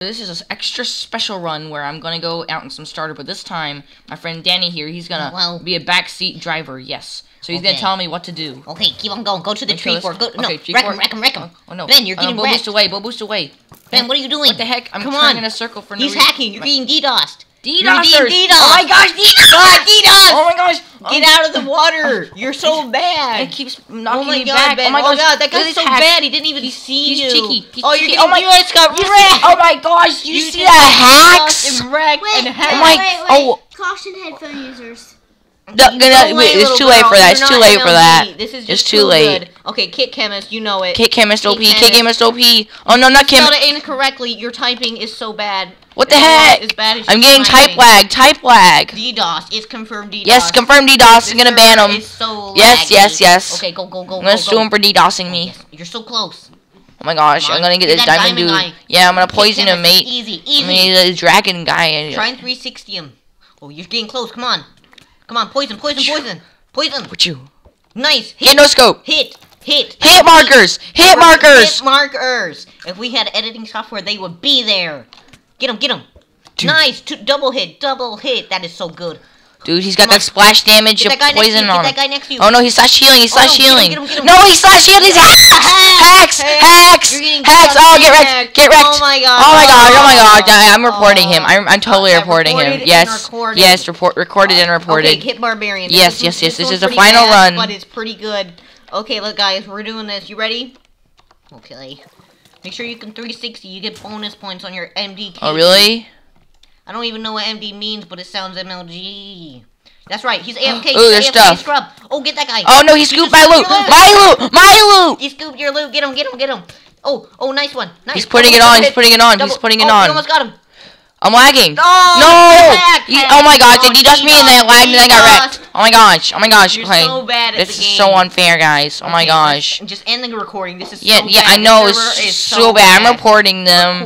This is an extra special run where I'm gonna go out in some starter, but this time my friend Danny here, he's gonna Well- be a backseat driver. Yes, so he's gonna tell me what to do. Okay, keep on going. Go to the Okay, tree fort. Go, no, okay, tree wreck him, wreck him, wreck him. Oh no, Ben, you're Uh, getting Bo wrecked. boost away, Bo boost away. Ben, what are you doing? What the heck? I'm Come turning on. in a circle for no He's reason. hacking. You're being DDoSed. You're DDoSers! being DDoSed. Oh my gosh, DDoS! God, DDoS! Oh my gosh! Get out of the water. You're so bad. It keeps knocking Oh my me god, back. Ben. Oh my oh gosh, god, that guy's so hacks. bad. He didn't even He's, see he's you. cheeky. He's oh, cheeky. you're oh getting my, DDoS got you see- wrecked. Oh my gosh, you, You see did the DDoS hacks? and wrecked Wait, and hacked. Oh my- wait, wait. oh. Caution headphone users. No, no, no, wait, it's too late for that. It's too late for that. This is It's just too late. good. Okay, Kit Chemist, you know it. Kit Chemist OP, Kit Kit Chemist OP. Oh no, not Kim. Spelled it incorrectly. Your typing is so bad. What the It's heck? As bad as I'm getting type lag, type lag. DDoS. It's confirmed DDoS. Yes, confirm DDoS. I'm gonna ban him. so Yes, yes, yes. Okay, go, go, go, I'm gonna go, sue go. him for DDoSing Oh, me. yes, You're so close. Oh my gosh, I'm gonna get Get this that diamond dude. guy. Yeah, I'm gonna poison him, Chemist. mate. Easy, I easy. mean, the dragon guy. Try and 360 him. Oh, you're getting close. Come on. Come on, poison, poison, poison. Poison. What you? Nice. Hit Hit, no scope. hit, hit. Hit markers. Hit markers. Hit markers. If we had editing software, they would be there. Get him, get him. Dude. Nice. Two, double hit, double hit. That is so good. Dude, he's got Come on. that splash damage Get of that guy next to you. poison on him. guy next to you. Oh no, he's slash healing. He's Oh, slash no, get him, healing. get him, get him. No, he's slash healing. He's hacks. Hacks. Hacks. Hacks. You're getting Hacks. Oh, get wrecked. Get wrecked. Oh my god. Oh my gosh. Oh my gosh. I, I'm Oh. reporting him. I'm, I'm totally Uh, reporting him. Yes. Yes. Report. Recorded and reported. Okay, hit barbarian. Yes, This yes, yes, this one's is the final bad, run. but it's pretty good. Okay, look, guys, we're doing this. You ready? Okay. Make sure you can 360. You get bonus points on your MD. Oh really? I don't even know what MD means, but it sounds MLG. That's right. He's AFK. Ooh, he's there's AFK stuff. Scrub. Oh, get that guy. Oh no, he scooped my scooped loot. My loot. My loot. You scooped your loot. Get him. Get him. Get him. Oh, oh, nice one. Nice. He's putting it on, he's putting it on, he's putting it oh, on. You almost got him. I'm lagging. Oh, No! He- oh my gosh, Oh, he touch me and then I lagged and then I got wrecked. Oh my gosh, oh my gosh. You're okay. so bad at this is so unfair, guys. Oh my Okay, gosh. Just end the recording. This is Yeah, so yeah, bad. I know, it's is so bad. I'm reporting them.